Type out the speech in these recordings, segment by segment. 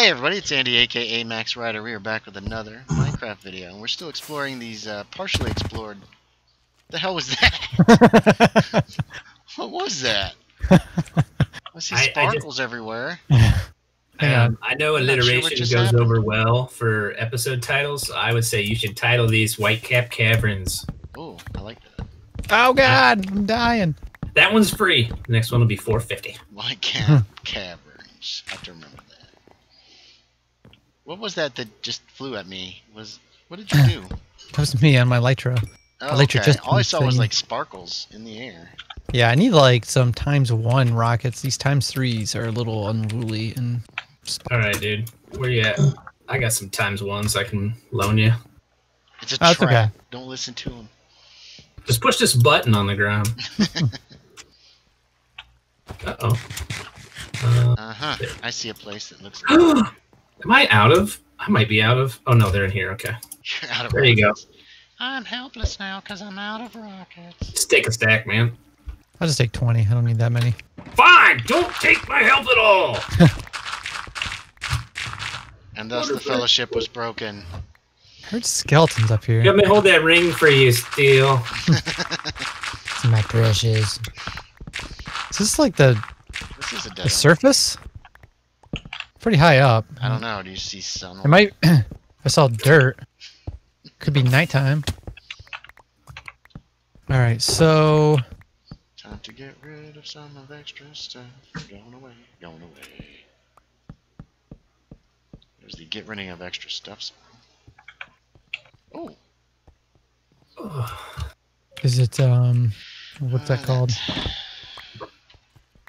Hey everybody, it's Andy aka Max Writer. We are back with another Minecraft video, and we're still exploring these uh, partially explored. The hell was that? what was that? I see I- I just- sparkles everywhere. Hang. Um, I know I'm sure alliteration just goes happened. over well for episode titles. So I would say you should title these Whitecap Caverns. Oh, I like that. Oh God, I'm dying. That one's free. The next one will be 450. White Cap Caverns. I have to remember that. What was that that just flew at me? Was what did you do? That was me on my Elytra. Oh, like your okay. just All I saw was like sparkles in the air. Yeah, I need like some times one rockets. These times threes are a little unruly and All right, dude. Where you at? I got some times ones I can loan you. It's a Oh, trap. okay. Don't listen to him. Just push this button on the ground. Uh oh. Uh, Uh huh. I see a place that looks. am I out of? I might be out of. Oh no, they're in here. Okay. You're out of There you go. I'm helpless now because I'm out of rockets. Just take a stack, man. I'll just take twenty. I don't need that many. Fine. Don't take my help at all. And thus What the fellowship was broken. I heard skeletons up here. Let me hold that ring for you, Steel. My precious. Is this like the This is a the surface? Pretty high up. I don't know. Do you see sun? It might. I saw dirt. Could be nighttime. All right, so Time to get rid of some of extra stuff. Going away, going away. There's the get rid of extra stuff. Oh, is it um, what's that uh, called?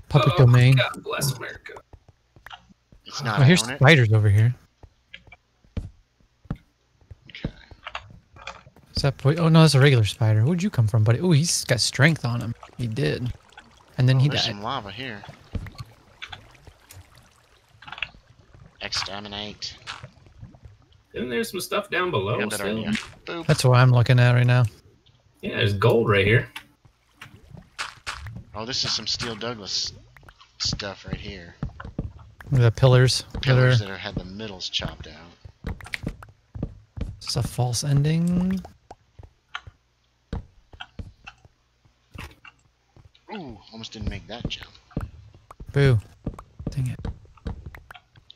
Public Oh, domain. God bless America. It's not. Oh, here's own it. spiders over here. Okay. Is that? Oh no, that's a regular spider. Where'd you come from, buddy? Oh, he's got strength on him. He did, and then Oh, he there's died. some lava here. Exterminate. Isn't there some stuff down below Yeah, still? idea. Boop. That's what I'm looking at right now. Yeah, there's gold right here. Oh, this is some Steel Douglas stuff right here. The pillars. that are- Pillars that are had the middles chopped out. Is this a false ending? Ooh, almost didn't make that jump. Boo. Dang it. I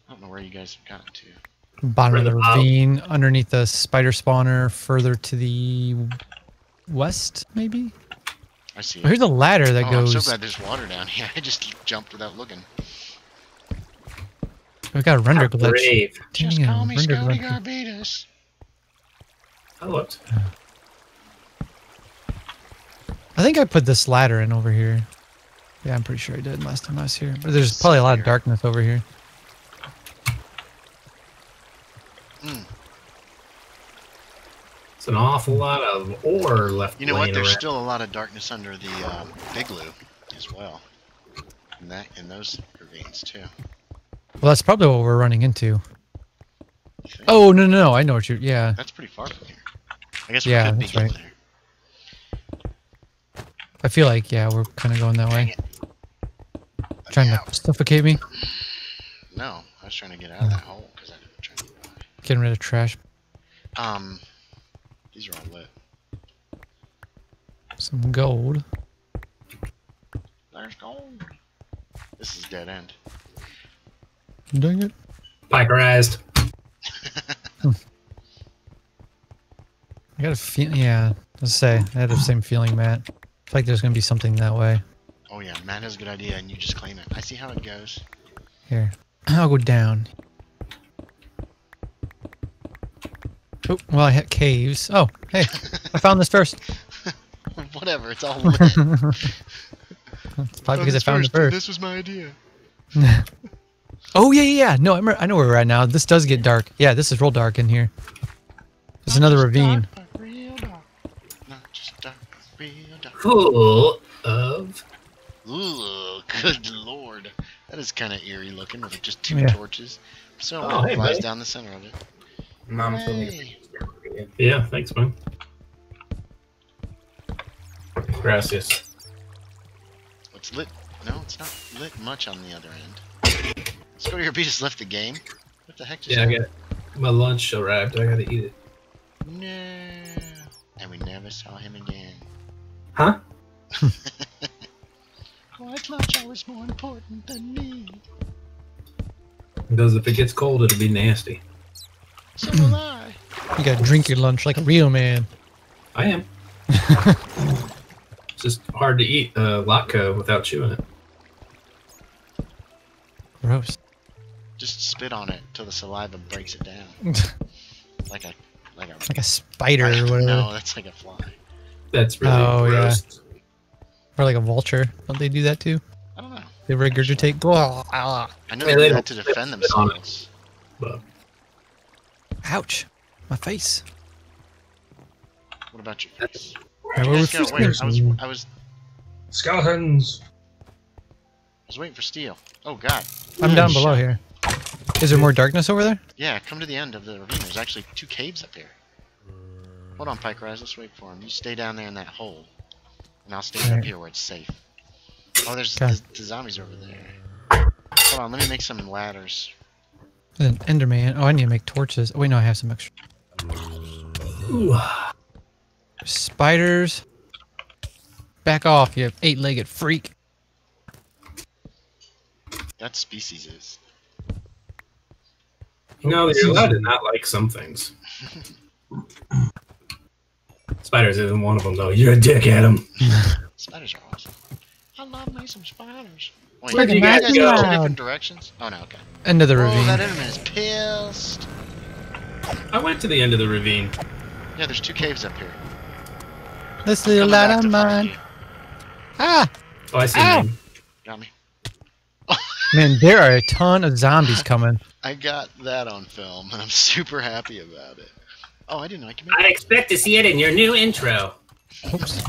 don't know where you guys have gotten to. Bottom of the Further out. ravine, underneath the spider spawner, further to the west, maybe? I see. Oh, here's a ladder that oh, goes. I'm so glad there's water down here. I just jumped without looking. We've got a render glitch. Brave. Just Dang, call me render Scotty. Garbatus. I looked. I think I put this ladder in over here. Yeah, I'm pretty sure I did last time I was here. But there's probably a lot of darkness over here. It's an awful lot of ore left. You know what? There's around. still a lot of darkness under the um, Bigloo as well. In that, in those ravines too. Well, that's probably what we're running into. You? Oh, no, no, no. I know what you're. Yeah. that's pretty far from here. I guess Yeah, could be right. there. I feel like, yeah, we're kind of going that Dang way. it. Trying to suffocate me. No, I was trying to get out of that hole because I didn't try to get by. Getting rid of trash. Um, these are all lit. Some gold. There's gold. This is dead end. Dang it. Pikerized. I got a feel. Yeah. Let's say I had the same feeling, Matt. I feel like there's gonna be something that way. Oh yeah, Matt has a good idea, and you just claim it. I see how it goes. Here, I'll go down. Oh, well, I hit caves. Oh, hey, I found this first. Whatever, it's all lit. It's probably because I found it first. This was my idea. Oh yeah, yeah, yeah. No, I, remember, I know where we're at now. This does get dark. Yeah, this is real dark in here. There's another ravine. dark, but real dark. Not just dark, but real dark. Full of. Ooh, good lord. That is kind of eerie looking with just two Yeah. torches. So Oh, hey, flies buddy. down the center of it. Mom Hey. Yeah, thanks, man. Gracias. It's lit. No, it's not lit much on the other end. Scotty Arbitas left the game. What the heck just Yeah, I got my lunch arrived. I gotta eat it. No. And we never saw him again. Huh? I thought you was more important than me. Because if it gets cold, it'll be nasty. So will I. You gotta drink your lunch like a real man. I am. it's just hard to eat uh, latke without chewing it. Spit on it till the saliva breaks it down. Like a, like a. like a spider or whatever. No, that's like a fly. That's really Oh, yeah. Or like a vulture. Don't they do that too? I don't know. They regurgitate. Blah, ah. I know they they do that to defend don't spit on it. themselves. But Ouch. My face. What about your face? Alright, where You we guys. Wait, I was, I was, Skeletons. I was waiting for steel. Oh God. I'm down Shit. below here. Is there more darkness over there? Yeah, come to the end of the ravine. There's actually two caves up here. Hold on, Pike Rise. Let's wait for him. You stay down there in that hole, and I'll stay up here where it's safe. Oh, there's the, the zombies over there. Hold on, let me make some ladders. There's an Enderman. Oh, I need to make torches. Oh, wait, no, I have some extra. Ooh. Spiders. Back off, you eight-legged freak. That species is. You know, you're allowed to not like some things. Spiders isn't one of them, though. You're a dick, Adam. Spiders are awesome. I love me some spiders. Wait, Where'd you you guys guys go go? two different directions? Oh no, okay. End of the ravine. Oh, that enderman is pissed. I went to the end of the ravine. Yeah, there's two caves up here. This little Coming light of mine. Ah! Oh, I see Ow. him. Got me. Man, there are a ton of zombies coming. I got that on film, and I'm super happy about it. Oh, I didn't know I could I expect to see it in your new intro. Oops.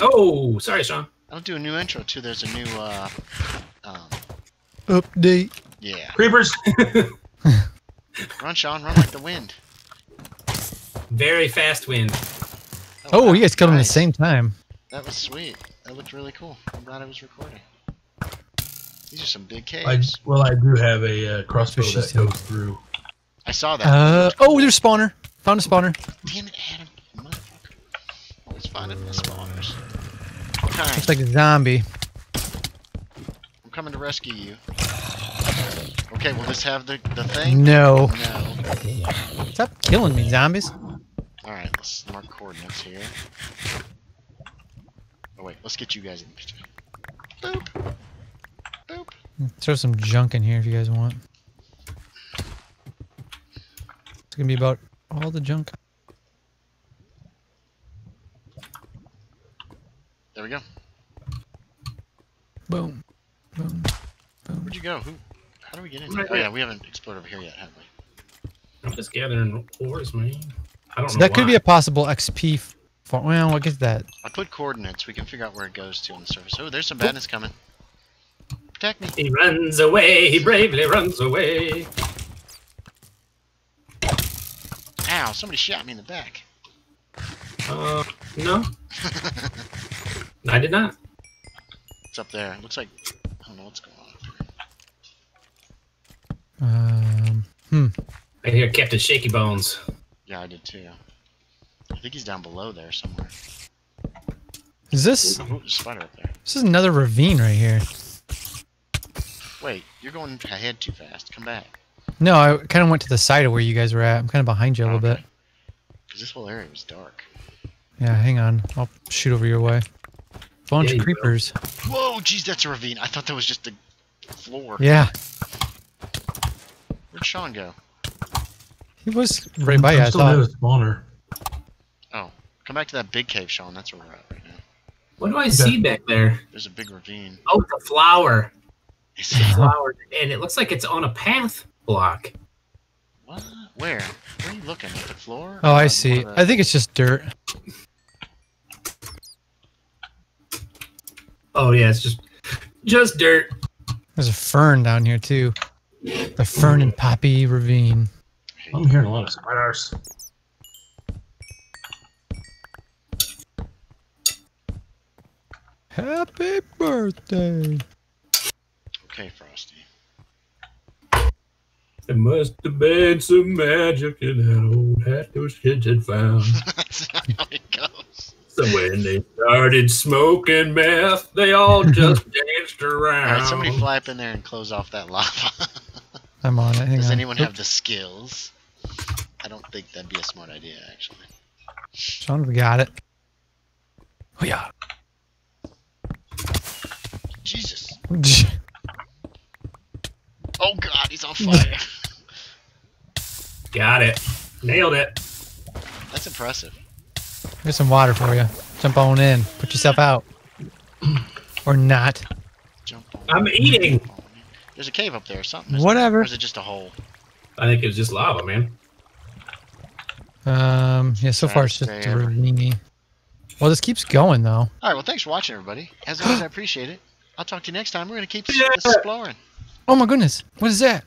Oh, sorry, Sean. I'll do a new intro too. There's a new. uh um, Update. Yeah. Creepers. Run, Sean. Run like the wind. Very fast wind. Oh, wow, you guys killed them at the same time. That was sweet. That looked really cool. I'm glad I was recording. These are some big I, caves. well, I do have a uh, crossbow that said. goes through. I saw that. Uh, oh, there's a spawner. Found a spawner. Damn it, Adam. you Motherfucker. Always finding the spawners. Okay, Looks like a zombie. I'm coming to rescue you. Okay, will this have the, the thing? No. No. Stop killing me, zombies. Alright, let's mark coordinates here. Oh wait, let's get you guys in the picture. Boop. Boop. Throw some junk in here if you guys want. It's gonna be about all the junk. There we go. Boom. Boom. Where'd you go? Who? How do we get in? Right? Oh yeah, we haven't explored over here yet, have we? I'm just gathering ores, man. I don't So know that could be a possible XP. For, well, what is that? I put coordinates. We can figure out where it goes to on the surface. Oh, there's some badness coming. Protect me. He runs away. He bravely runs away. Ow! Somebody shot me in the back. Uh, no, I did not. It's up there. It looks like I don't know what's going on here. Um. Hmm. I hear Captain Shaky Bones. Yeah, I did too. I think he's down below there somewhere. Is this? Oh, there's spider up there. This is another ravine right here. Wait, you're going ahead too fast. Come back. No, I kind of went to the side of where you guys were at. I'm kind of behind you a little Okay. bit. Because this whole area was dark. Yeah, hang on. I'll shoot over your way. Bunch Yeah, of you will. creepers. Whoa, jeez, that's a ravine. I thought that was just a floor. Yeah, Where'd Sean go? he was right by you. I'm I still near thought. the spawner. Oh, come back to that big cave, Sean. That's where we're at right now. What do I see back there? There's a big ravine. Oh, it's a flower. Is It's a it? and it looks like it's on a path block. What? Where? Where are you looking? At the floor? Oh, Or I see. the- I think it's just dirt. Oh yeah, it's just just dirt. There's a fern down here too. The fern and poppy ravine. I'm hearing a lot of spiders. Happy birthday. Okay, Frosty. There must have been some magic in that old hat those kids had found. That's how it goes. So when they started smoking meth, they all just danced around. All right, somebody fly up in there and close off that lava. I'm on it. Hang Does on. anyone Oop, have the skills? I don't think that'd be a smart idea, actually. Sean, we got it. Oh yeah. Jesus. Oh God, he's on fire. Got it. Nailed it. That's impressive. Here's some water for you. Jump on in. Put yourself out. Or not. Jump on. I'm eating. There's a cave up there or something. isn't Whatever. There? Or is it just a hole? I think it was just lava, man. Um. Yeah. So far it's just Alright, a stay ravine. Well, this keeps going though. All right. Well, thanks for watching, everybody. As always, I appreciate it. I'll talk to you next time. We're gonna keep Yeah. exploring. Oh my goodness. What is that?